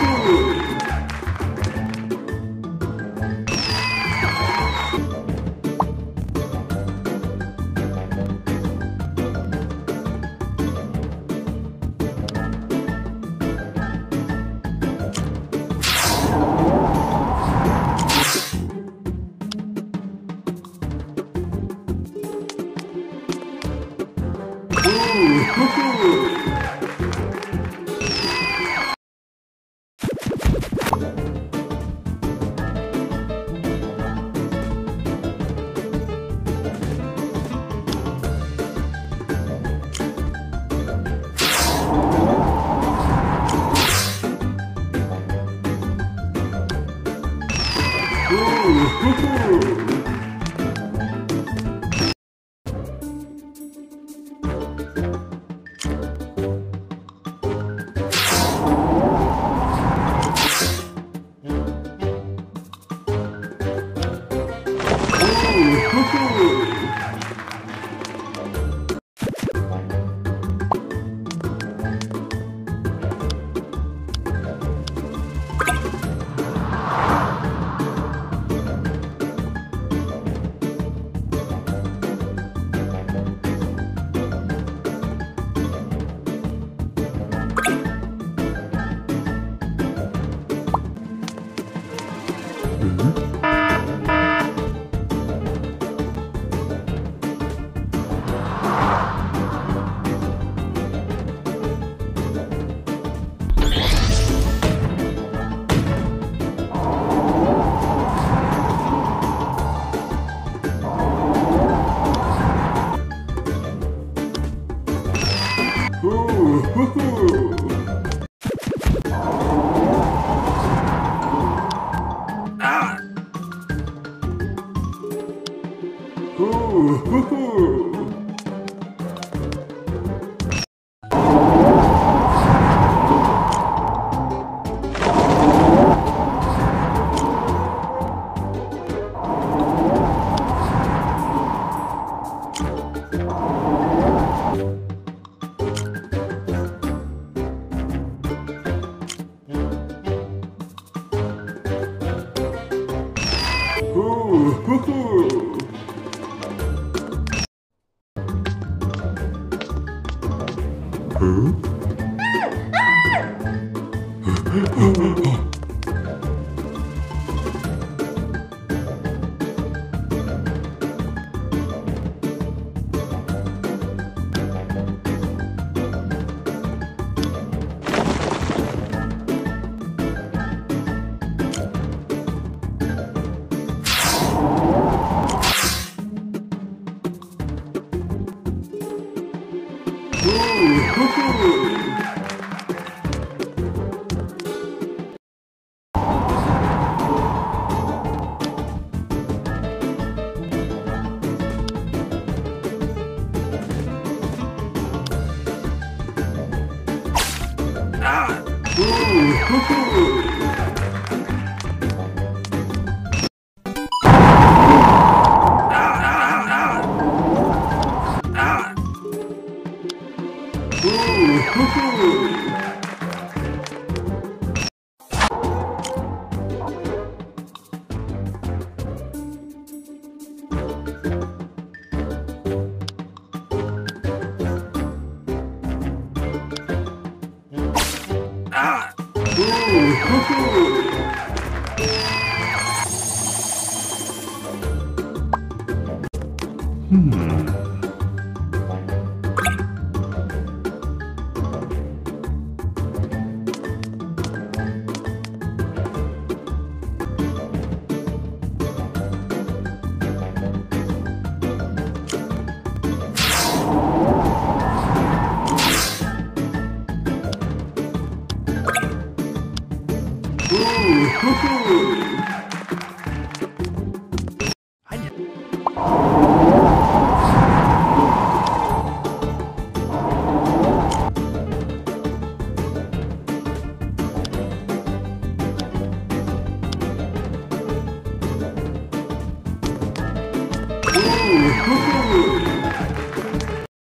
Woohoo! Cuckoo! Ooh, ah! hoo hoo! 어, 후후후 후? Woohoo! Hmm. Futuro.